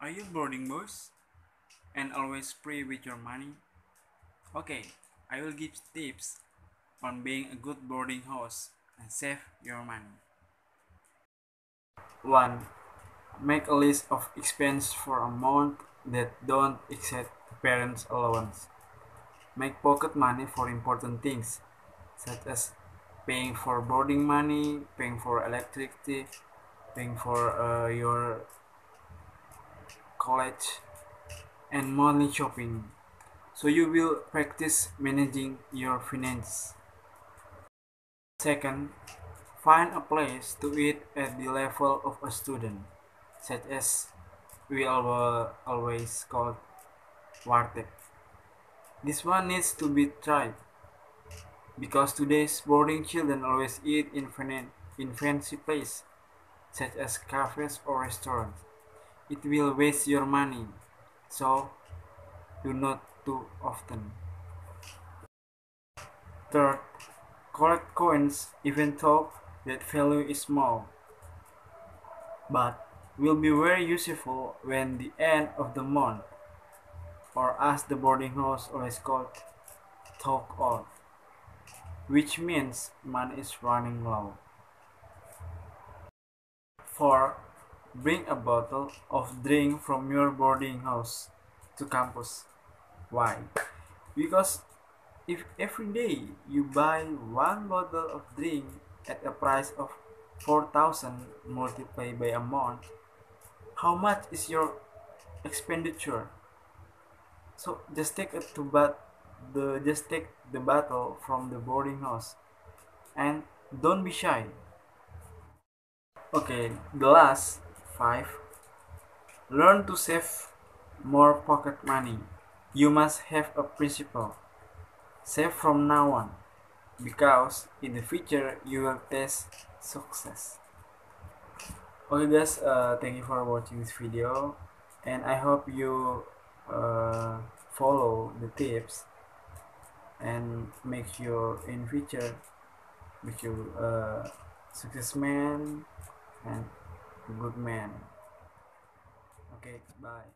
Are you boarding boss? And always free with your money? Okay, I will give tips on being a good boarding house and save your money. 1. Make a list of expenses for a month that don't exceed the parents' allowance. Make pocket money for important things, such as paying for boarding money, paying for electricity, paying for uh, your college, and monthly shopping. So you will practice managing your finance Second, find a place to eat at the level of a student, such as we always call warteg. This one needs to be tried because today's boarding children always eat in, in fancy places such as cafes or restaurants. It will waste your money, so do not too often. Third, collect coins even though that value is small, but will be very useful when the end of the month, or as the boarding house always called, talk out, which means money is running low. 4. Bring a bottle of drink from your boarding house to campus. Why? Because if every day you buy one bottle of drink at a price of 4000 multiplied by a month, how much is your expenditure? So just take it to but the just take the bottle from the boarding house and don't be shy Okay, the last five. Learn to save more pocket money. You must have a principle. Save from now on, because in the future you will taste success. Okay guys, uh, thank you for watching this video and I hope you uh, follow the tips and make sure in future make you uh, success man good man. Okay bye